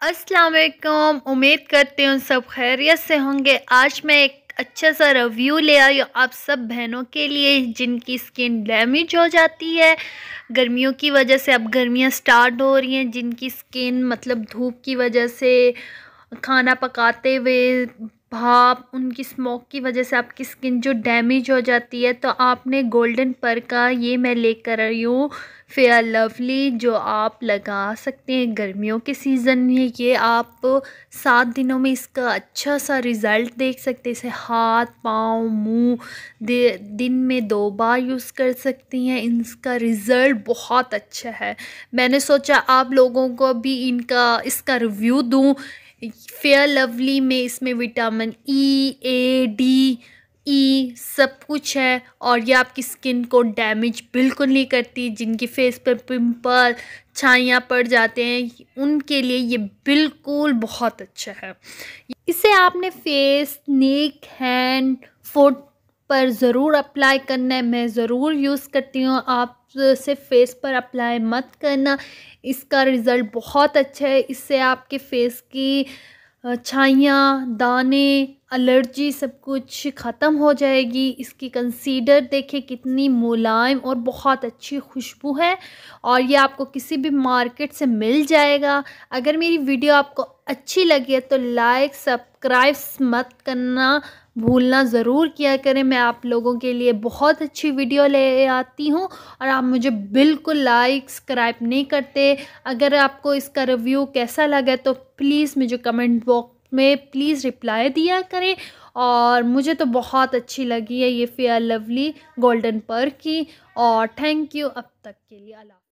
अस्सलाम वालेकुम उम्मीद करती हूँ सब खैरियत से होंगे। आज मैं एक अच्छा सा रिव्यू ले आई आप सब बहनों के लिए, जिनकी स्किन डैमेज हो जाती है। गर्मियों की वजह से अब गर्मियाँ स्टार्ट हो रही हैं, जिनकी स्किन मतलब धूप की वजह से खाना पकाते हुए भाप, उनकी स्मोक की वजह से आपकी स्किन जो डैमेज हो जाती है तो आपने गोल्डन पर का ये मैं लेकर आई हूँ फेयर लवली जो आप लगा सकते हैं गर्मियों के सीज़न में। ये आप सात दिनों में इसका अच्छा सा रिज़ल्ट देख सकते हैं। इसे हाथ, पाँव, मुँह दिन में दो बार यूज़ कर सकती हैं। इसका रिज़ल्ट बहुत अच्छा है। मैंने सोचा आप लोगों को भी इनका, इसका रिव्यू दूँ। फेयर लवली में इसमें vitamin E A D E सब कुछ है और ये आपकी स्किन को डैमेज बिल्कुल नहीं करती, जिनकी फेस पर पिंपल छाइयाँ पड़ जाते हैं, उनके लिए ये बिल्कुल बहुत अच्छा है। इसे आपने फेस नेक हैंड फुट पर ज़रूर अप्लाई करना है। मैं ज़रूर यूज़ करती हूँ। आप सिर्फ़ फेस पर अप्लाई मत करना। इसका रिज़ल्ट बहुत अच्छा है। इससे आपके फेस की छाइयाँ, दाने एलर्जी सब कुछ ख़त्म हो जाएगी। इसकी कंसीडर देखें कितनी मुलायम और बहुत अच्छी खुशबू है। और ये आपको किसी भी मार्केट से मिल जाएगा। अगर मेरी वीडियो आपको अच्छी लगी है तो लाइक सब्सक्राइब मत करना, भूलना ज़रूर किया करें। मैं आप लोगों के लिए बहुत अच्छी वीडियो ले आती हूँ और आप मुझे बिल्कुल लाइक सब्सक्राइब नहीं करते। अगर आपको इसका रिव्यू कैसा लगा तो प्लीज़ मुझे कमेंट बॉक्स में प्लीज़ रिप्लाई दिया करें। और मुझे तो बहुत अच्छी लगी है ये फेयर लवली गोल्डन पर की। और थैंक यू अब तक के लिए अल्लाह